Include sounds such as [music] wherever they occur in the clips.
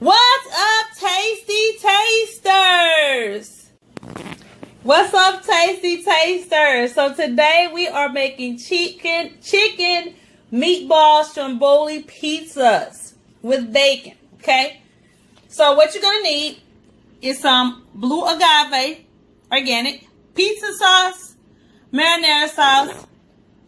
What's up, Tasty Tasters? What's up, Tasty Tasters? So today we are making chicken chicken meatball stromboli pizzas with bacon. Okay. So what you're gonna need is some blue agave, organic, pizza sauce, marinara sauce,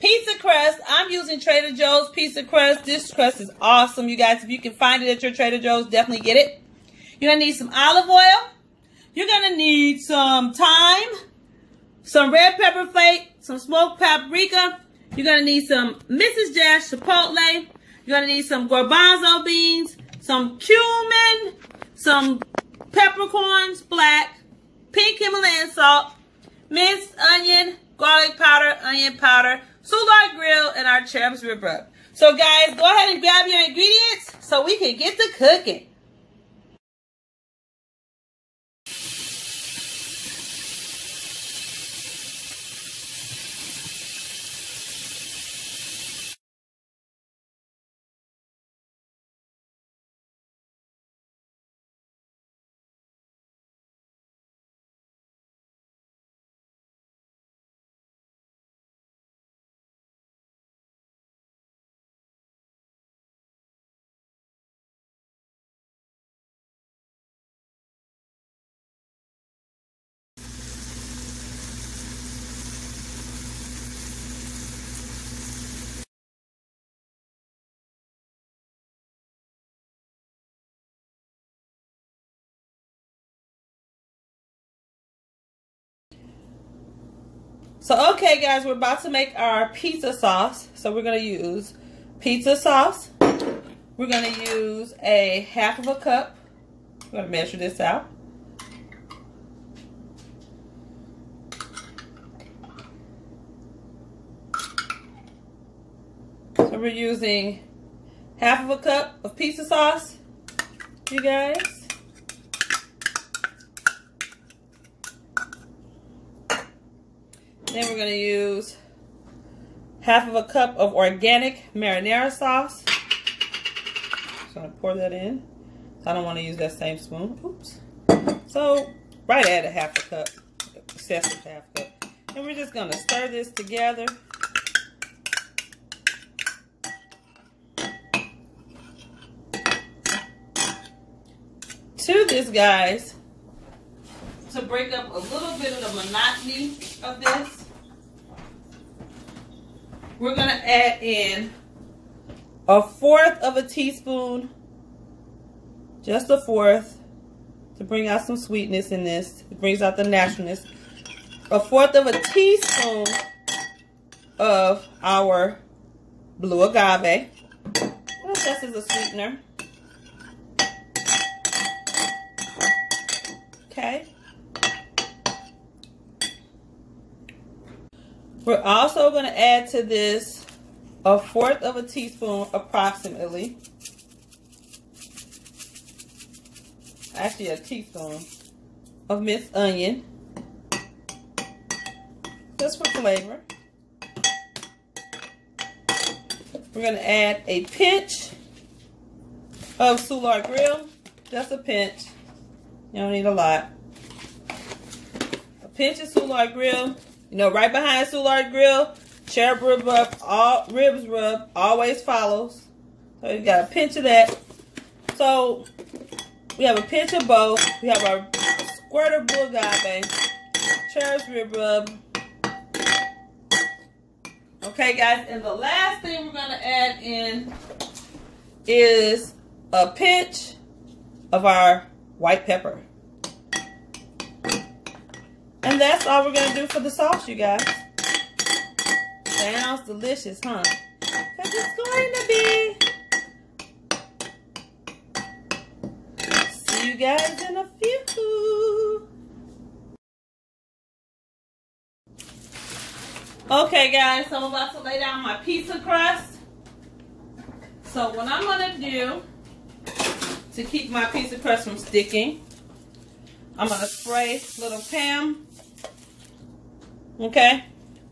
pizza crust. I'm using Trader Joe's pizza crust. This crust is awesome, you guys. If you can find it at your Trader Joe's, definitely get it. You're gonna need some olive oil. You're gonna need some thyme, some red pepper flake, some smoked paprika. You're gonna need some Mrs. Dash chipotle. You're gonna need some garbanzo beans, some cumin, some peppercorns, black, pink Himalayan salt, minced onion, garlic powder, onion powder, Soulard Grill, and our Cherub's Rib Rub. So guys, go ahead and grab your ingredients so we can get to cooking. So, okay, guys, we're about to make our pizza sauce. So, we're going to use pizza sauce. We're going to use a half of a cup. I'm going to measure this out. So, we're using half of a cup of pizza sauce, you guys. Then we're going to use half of a cup of organic marinara sauce. Just going to pour that in. I don't want to use that same spoon. Oops. So, right at a half a cup. Excessive half a cup. And we're just going to stir this together. To this, guys, to break up a little bit of the monotony of this, we're going to add in a fourth of a teaspoon, just a fourth, to bring out some sweetness in this. It brings out the naturalness. A fourth of a teaspoon of our blue agave. This is a sweetener. Okay. We're also going to add to this a fourth of a teaspoon approximately. Actually a teaspoon of minced onion. Just for flavor. We're going to add a pinch of Soulard Grill. Just a pinch. You don't need a lot. A pinch of Soulard Grill. You know, right behind Soulard Grill, cherub rib rub, all ribs rub always follows. So you got a pinch of that. So we have a pinch of both. We have our squirt of blue agave, cherub's rib rub. Okay, guys, and the last thing we're gonna add in is a pinch of our white pepper. And that's all we're going to do for the sauce, you guys. Sounds delicious, huh? Because it's going to be. See you guys in a few. Okay, guys, so I'm about to lay down my pizza crust. So what I'm going to do to keep my pizza crust from sticking, I'm going to spray little Pam okay,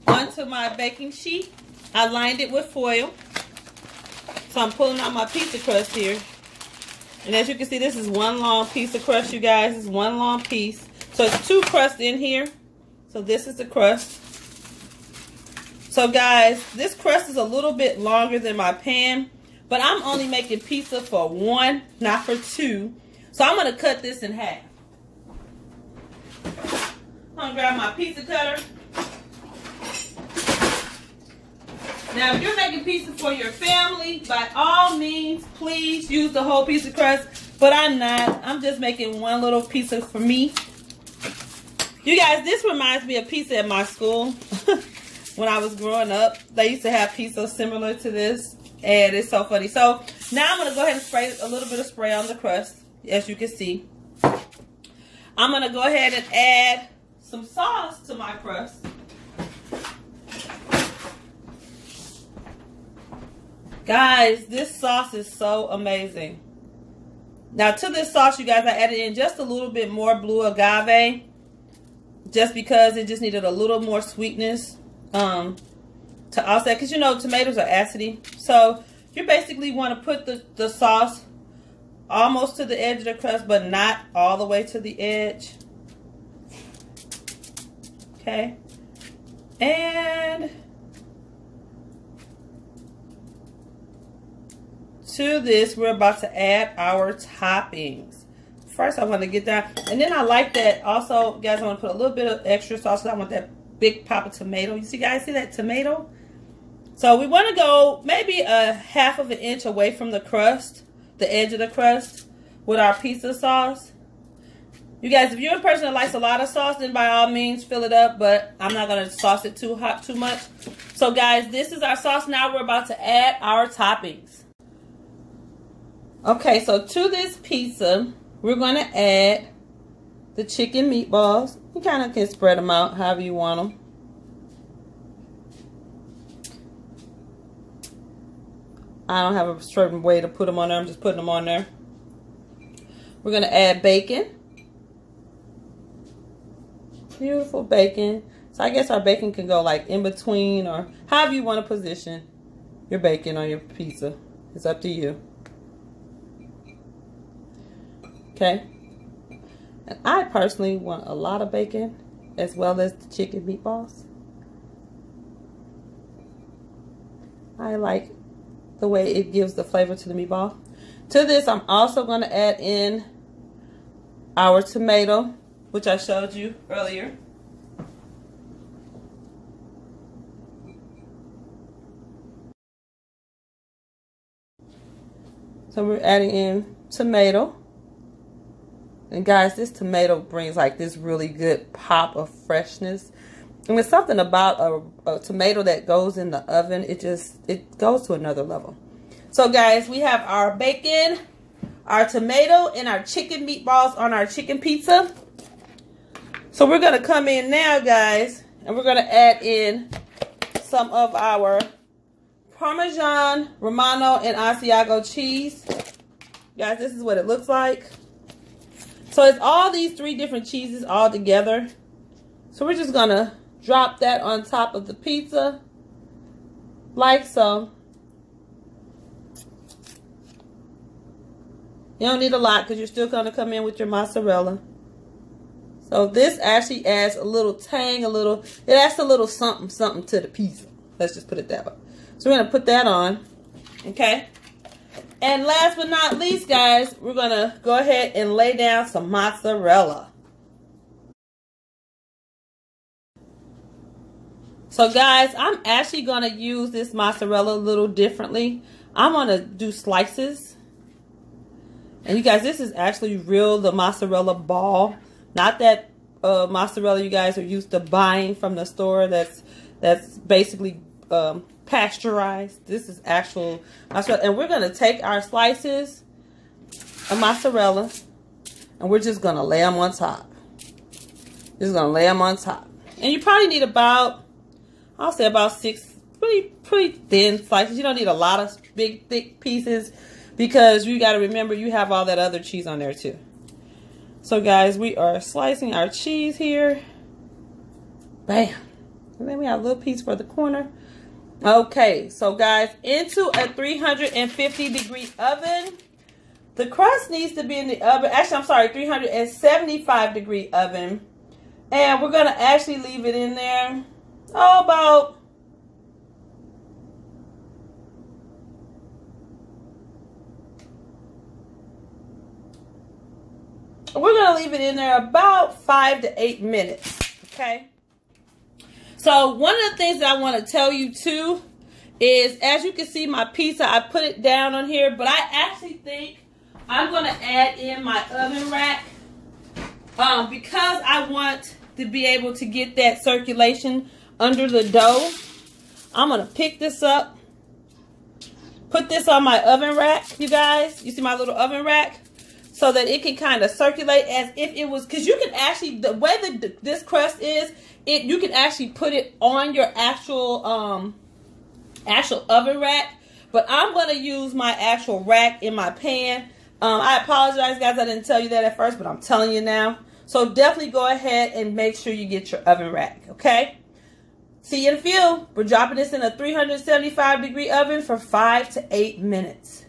onto my baking sheet. I lined it with foil. So I'm pulling out my pizza crust here. And as you can see, this is one long piece of crust, you guys. It's one long piece. So it's two crusts in here. So this is the crust. So guys, this crust is a little bit longer than my pan, but I'm only making pizza for one, not for two. So I'm gonna cut this in half. I'm gonna grab my pizza cutter. Now, if you're making pizza for your family, by all means, please use the whole piece of crust. But I'm not. I'm just making one little pizza for me. You guys, this reminds me of pizza at my school. [laughs] when I was growing up. They used to have pizza similar to this. And it's so funny. So now I'm going to go ahead and spray a little bit of spray on the crust. As you can see. I'm going to go ahead and add some sauce to my crust. Guys, this sauce is so amazing. Now to this sauce, you guys, I added in just a little bit more blue agave. Just because it just needed a little more sweetness um, to offset. Because, you know, tomatoes are acidy. So, you basically want to put the, the sauce almost to the edge of the crust, but not all the way to the edge. Okay. And to this, we're about to add our toppings. First, I want to get that. And then I like that also, guys, I want to put a little bit of extra sauce. I want that big pop of tomato. You see, guys, see that tomato? So we want to go maybe a half of an inch away from the crust, the edge of the crust, with our pizza sauce. You guys, if you're a person that likes a lot of sauce, then by all means fill it up, but I'm not going to sauce it too hot too much. So guys, this is our sauce. Now we're about to add our toppings. Okay, so to this pizza, we're going to add the chicken meatballs. You kind of can spread them out however you want them. I don't have a certain way to put them on there. I'm just putting them on there. We're going to add bacon. Beautiful bacon. So I guess our bacon can go like in between or however you want to position your bacon on your pizza. It's up to you. Okay. And I personally want a lot of bacon as well as the chicken meatballs. I like the way it gives the flavor to the meatball. To this, I'm also going to add in our tomato, which I showed you earlier. So we're adding in tomato. And guys, this tomato brings like this really good pop of freshness. And it's something about a, a, tomato that goes in the oven. It just, it goes to another level. So guys, we have our bacon, our tomato, and our chicken meatballs on our chicken pizza. So we're going to come in now, guys, and we're going to add in some of our Parmesan, Romano, and Asiago cheese. Guys, this is what it looks like. So it's all these three different cheeses all together. So we're just to drop that on top of the pizza. Like so. You don't need a lot because you're still to come in with your mozzarella. So this actually adds a little tang, a little, it adds a little something, something to the pizza. Let's just put it that way. So we're to put that on. Okay. And last but not least, guys, we're going to go ahead and lay down some mozzarella. So guys, I'm actually going to use this mozzarella a little differently. I'm going to do slices. And you guys, this is actually real, the mozzarella ball. Not that uh, mozzarella you guys are used to buying from the store that's that's basically um, pasteurized. This is actual mozzarella. And we're going to take our slices of mozzarella and we're just going to lay them on top. Just going to lay them on top. And you probably need about, I'll say about six pretty, pretty thin slices. You don't need a lot of big, thick pieces because you got to remember you have all that other cheese on there too. So guys, we are slicing our cheese here. Bam. And then we have a little piece for the corner. Okay, so guys, into a 350 degree oven. the crust needs to be in the oven. Actually, I'm sorry, 375 degree oven. And we're going to actually leave it in there. Oh, about we're going to leave it in there about five to eight minutes. Okay. So one of the things that I want to tell you too is as you can see my pizza, I put it down on here, but I actually think I'm going to add in my oven rack um, because I want to be able to get that circulation under the dough. I'm going to pick this up, put this on my oven rack, you guys. You see my little oven rack? So that it can kind of circulate as if it was, because you can actually, the way that this crust is, it you can actually put it on your actual um actual oven rack. But I'm going to use my actual rack in my pan. Um, I apologize, guys. I didn't tell you that at first, but I'm telling you now. So definitely go ahead and make sure you get your oven rack, okay? See you in a few. We're dropping this in a 375 degree oven for five to eight minutes.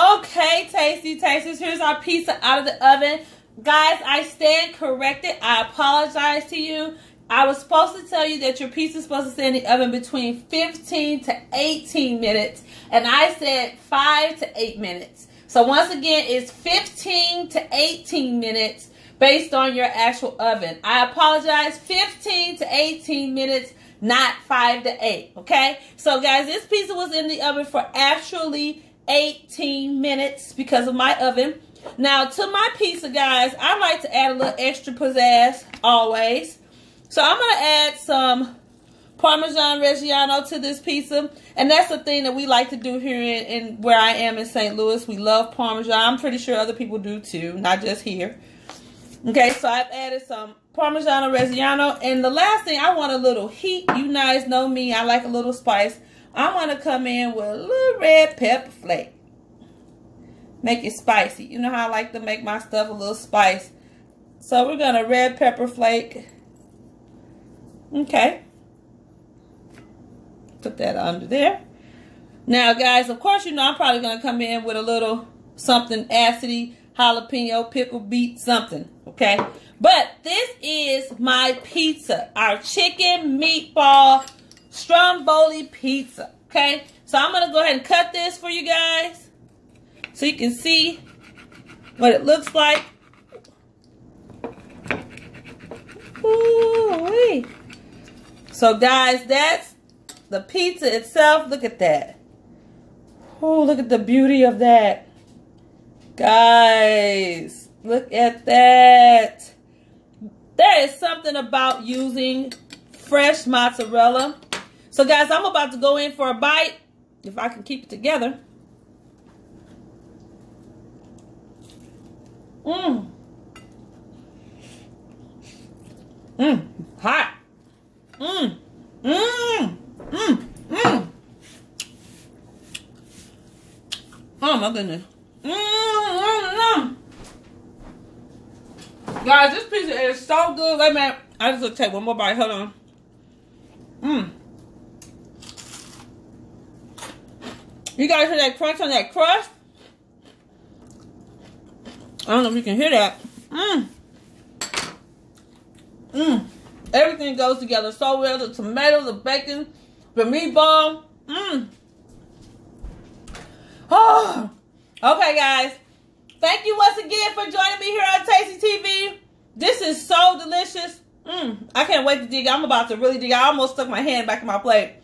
Okay, tasty tasters, here's our pizza out of the oven. Guys, I stand corrected. I apologize to you. I was supposed to tell you that your pizza is supposed to stay in the oven between 15 to 18 minutes. And I said 5 to 8 minutes. So once again, it's 15 to 18 minutes based on your actual oven. I apologize, 15 to 18 minutes, not 5 to 8. Okay? So guys, this pizza was in the oven for actually 18 minutes because of my oven. Now, to my pizza, guys, I like to add a little extra pizzazz always. So I'm going to add some Parmesan Reggiano to this pizza. And that's the thing that we like to do here in, in where I am in St. Louis. We love Parmesan. I'm pretty sure other people do too, not just here. Okay, so I've added some Parmesan Reggiano. And the last thing, I want a little heat. You guys know me. I like a little spice. I want to come in with a little red pepper flake. Make it spicy. You know how I like to make my stuff a little spice. So we're going to red pepper flake. Okay. Put that under there. Now, guys, of course, you know I'm probably going to come in with a little something acidy, jalapeno, pickle, beet, something. Okay. But this is my pizza. Our chicken meatball stromboli pizza. Okay, so I'm going to go ahead and cut this for you guys so you can see what it looks like. Ooh-wee. So guys, that's the pizza itself. Look at that. Oh, look at the beauty of that. Guys, look at that. There is something about using fresh mozzarella so guys, I'm about to go in for a bite. If I can keep it together. Mmm. Mmm. Hot. Mmm. Mmm. Mmm. Mmm. Oh my goodness. Mmm. Mmm. mmm. Guys, this pizza is so good. Wait a minute. I just gonna take one more bite. Hold on. Mmm. You guys hear that crunch on that crust? I don't know if you can hear that. Mmm. Mmm. Everything goes together so well. The tomato, the bacon, the meatball. Mmm. Oh. [sighs] Okay, guys. Thank you once again for joining me here on Tasty TV. This is so delicious. Mmm. I can't wait to dig. I'm about to really dig. I almost stuck my hand back in my plate.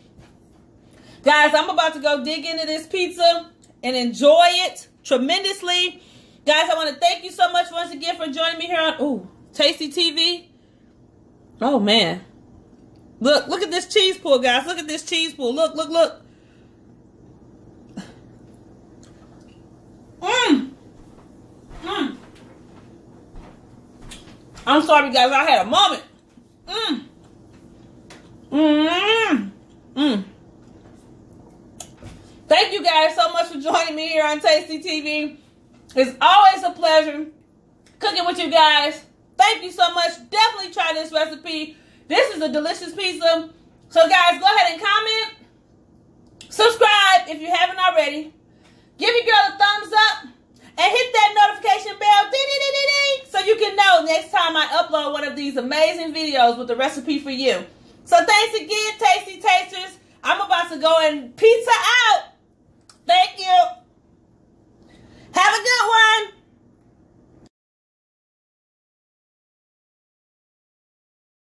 Guys, I'm about to go dig into this pizza and enjoy it tremendously. Guys, I want to thank you so much once again for joining me here on ooh, Tasty TV. Oh, man. Look, look at this cheese pool, guys. Look at this cheese pool. Look, look, look. Mmm. Mmm. I'm sorry, guys. I had a moment. Mmm. Mmm. Mmm. Thank you guys so much for joining me here on Tasty TV. It's always a pleasure cooking with you guys. Thank you so much. Definitely try this recipe. This is a delicious pizza. So guys, go ahead and comment, subscribe, if you haven't already. Give your girl a thumbs up and hit that notification bell so you can know next time I upload one of these amazing videos with a recipe for you. So thanks again, Tasty Tasters. I'm about to go and pizza out. Thank you. Have a good one.